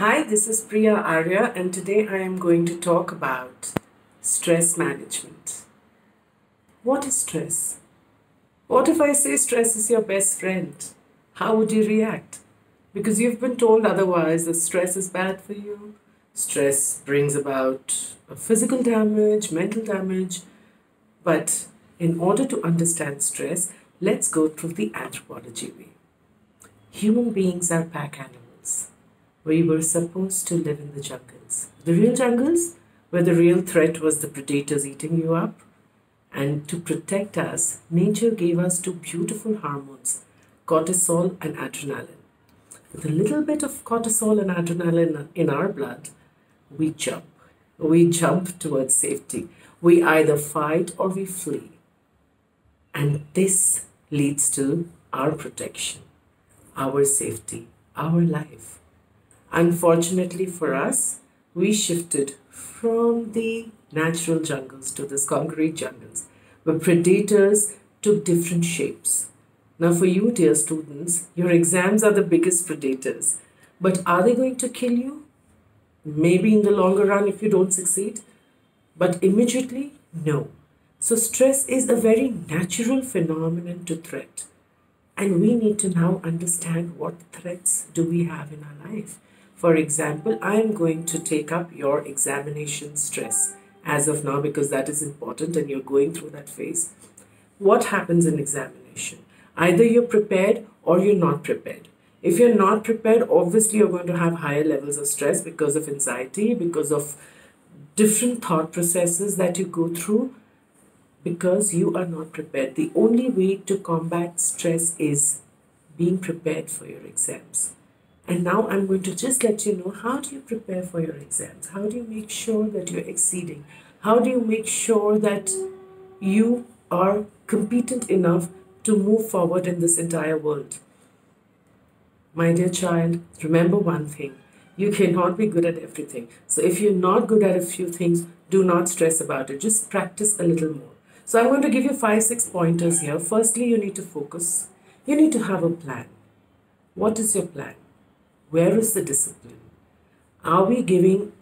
Hi, this is Priya Arya, and today I am going to talk about stress management. What is stress? What if I say stress is your best friend? How would you react? Because you've been told otherwise that stress is bad for you. Stress brings about physical damage, mental damage. But in order to understand stress, let's go through the anthropology way. Human beings are pack animals. We were supposed to live in the jungles. The real jungles, where the real threat was the predators eating you up and to protect us, nature gave us two beautiful hormones, cortisol and adrenaline. With a little bit of cortisol and adrenaline in our blood, we jump. We jump towards safety. We either fight or we flee. And this leads to our protection, our safety, our life. Unfortunately for us, we shifted from the natural jungles to this concrete jungles where predators took different shapes. Now, for you, dear students, your exams are the biggest predators. But are they going to kill you? Maybe in the longer run if you don't succeed. But immediately, no. So, stress is a very natural phenomenon to threat. And we need to now understand what threats do we have in our life. For example, I am going to take up your examination stress as of now because that is important and you're going through that phase. What happens in examination? Either you're prepared or you're not prepared. If you're not prepared, obviously you're going to have higher levels of stress because of anxiety, because of different thought processes that you go through, because you are not prepared. The only way to combat stress is being prepared for your exams. And now I'm going to just let you know how do you prepare for your exams? How do you make sure that you're exceeding? How do you make sure that you are competent enough to move forward in this entire world? My dear child, remember one thing you cannot be good at everything. So if you're not good at a few things, do not stress about it. Just practice a little more. So I'm going to give you five, six pointers here. Firstly, you need to focus. You need to have a plan. What is your plan? Where is the discipline? Are we giving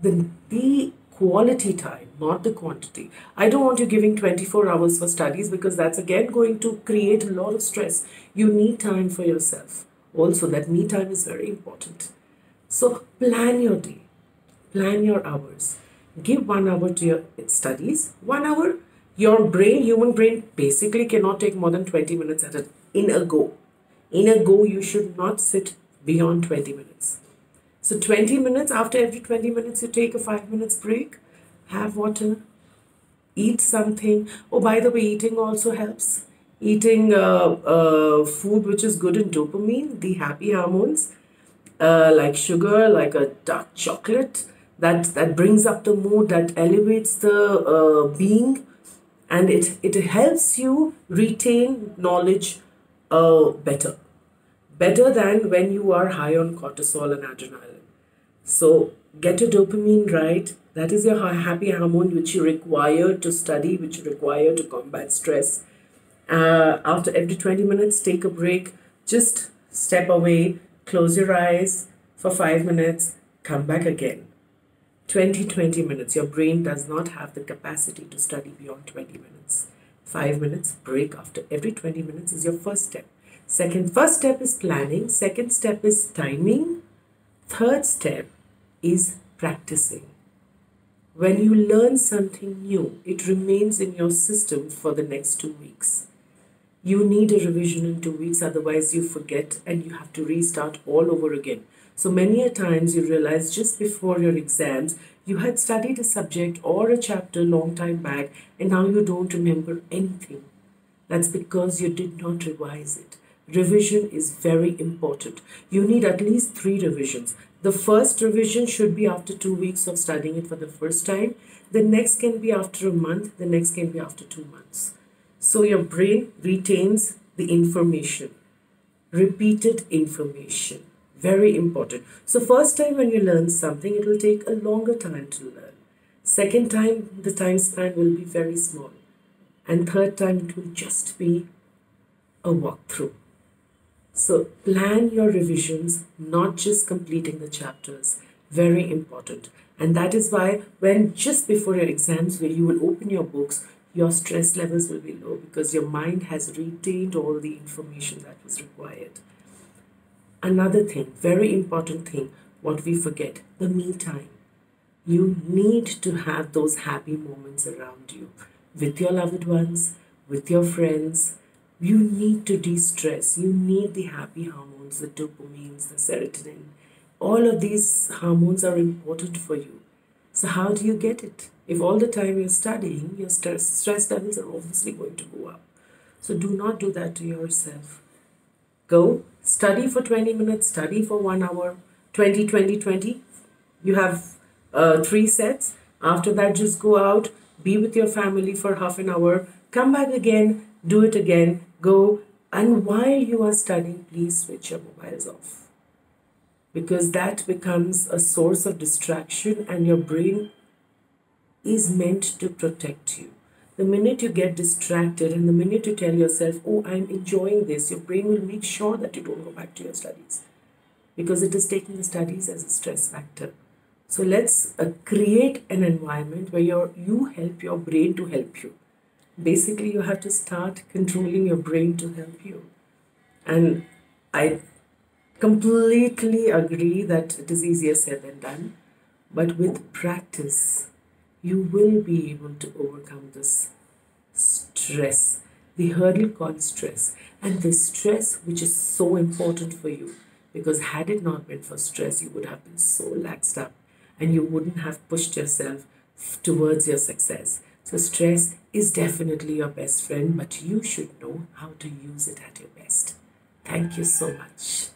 the, the quality time, not the quantity? I don't want you giving 24 hours for studies because that's again going to create a lot of stress. You need time for yourself. Also, that me time is very important. So, plan your day, plan your hours. Give one hour to your studies, one hour. Your brain, human brain, basically cannot take more than 20 minutes at a, in a go. In a go, you should not sit beyond 20 minutes. So 20 minutes, after every 20 minutes, you take a 5 minutes break, have water, eat something. Oh, by the way, eating also helps. Eating uh, uh, food which is good in dopamine, the happy hormones, uh, like sugar, like a dark chocolate, that, that brings up the mood, that elevates the uh, being, and it, it helps you retain knowledge uh, better better than when you are high on cortisol and adrenaline. So get your dopamine right. That is your happy hormone which you require to study, which you require to combat stress. Uh, after every 20 minutes, take a break. Just step away, close your eyes for five minutes, come back again. 20 20 minutes. Your brain does not have the capacity to study beyond 20 minutes. Five minutes break after every 20 minutes is your first step. Second, first step is planning. Second step is timing. Third step is practicing. When you learn something new, it remains in your system for the next two weeks. You need a revision in two weeks, otherwise, you forget and you have to restart all over again. So many a times you realize just before your exams, you had studied a subject or a chapter long time back, and now you don't remember anything. That's because you did not revise it revision is very important. You need at least three revisions. The first revision should be after two weeks of studying it for the first time. The next can be after a month. The next can be after two months. So your brain retains the information. Repeated information. Very important. So first time when you learn something, it will take a longer time to learn. Second time, the time span will be very small. And third time, it will just be a walkthrough. So plan your revisions, not just completing the chapters. Very important. And that is why when just before your exams where you will open your books, your stress levels will be low because your mind has retained all the information that was required. Another thing, very important thing, what we forget, the me time. You need to have those happy moments around you with your loved ones, with your friends. You need to de stress. You need the happy hormones, the dopamines, the serotonin. All of these hormones are important for you. So, how do you get it? If all the time you're studying, your stress, stress levels are obviously going to go up. So, do not do that to yourself. Go study for 20 minutes, study for one hour, 20, 20, 20. You have uh, three sets. After that, just go out, be with your family for half an hour, come back again, do it again, go. And while you are studying, please switch your mobiles off. Because that becomes a source of distraction, and your brain is meant to protect you. The minute you get distracted and the minute you tell yourself, Oh, I'm enjoying this, your brain will make sure that you don't go back to your studies because it is taking the studies as a stress factor. So let's uh, create an environment where you you help your brain to help you. Basically, you have to start controlling your brain to help you. And I completely agree that it is easier said than done. But with practice, you will be able to overcome this stress, the hurdle called stress, and the stress which is so important for you because had it not been for stress, you would have been so laxed up and you wouldn't have pushed yourself towards your success. So, stress is definitely your best friend, but you should know how to use it at your best. Thank you so much.